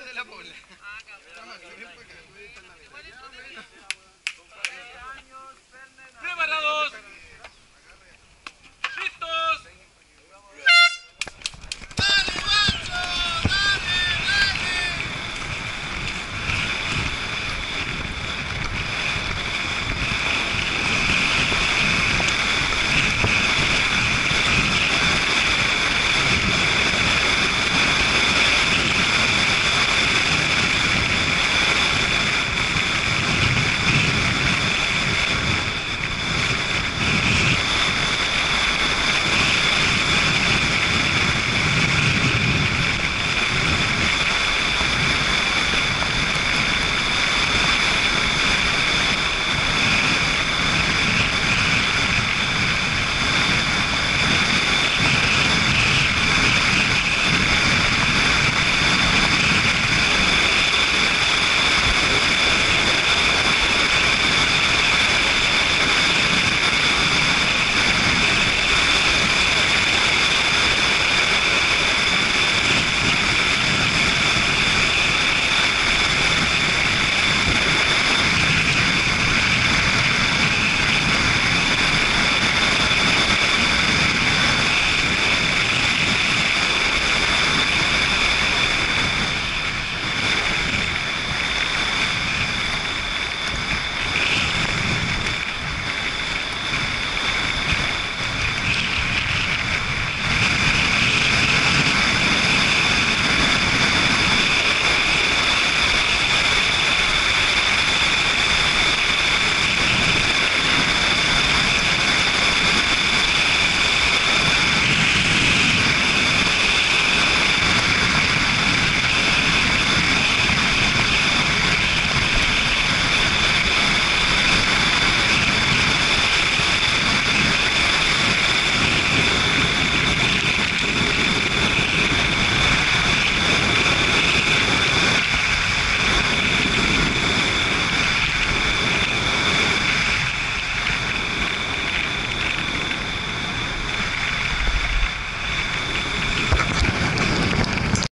de la. Ah, cabrón.